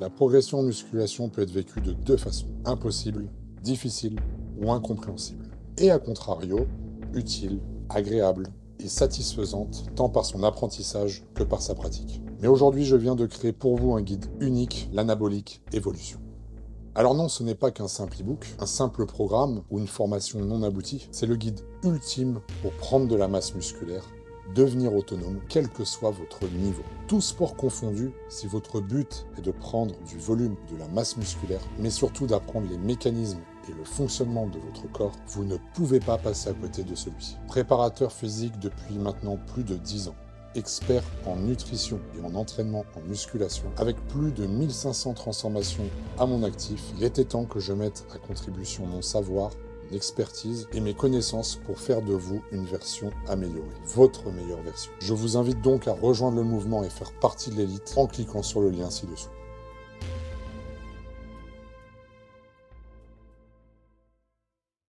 La progression en musculation peut être vécue de deux façons. Impossible, difficile ou incompréhensible. Et à contrario, utile, agréable et satisfaisante tant par son apprentissage que par sa pratique. Mais aujourd'hui, je viens de créer pour vous un guide unique, l'anabolique évolution. Alors non, ce n'est pas qu'un simple e-book, un simple programme ou une formation non aboutie, c'est le guide ultime pour prendre de la masse musculaire, devenir autonome, quel que soit votre niveau. Tout sport confondu, si votre but est de prendre du volume, de la masse musculaire, mais surtout d'apprendre les mécanismes et le fonctionnement de votre corps, vous ne pouvez pas passer à côté de celui-ci. Préparateur physique depuis maintenant plus de 10 ans expert en nutrition et en entraînement en musculation, avec plus de 1500 transformations à mon actif, il était temps que je mette à contribution mon savoir, expertise et mes connaissances pour faire de vous une version améliorée, votre meilleure version. Je vous invite donc à rejoindre le mouvement et faire partie de l'élite en cliquant sur le lien ci-dessous.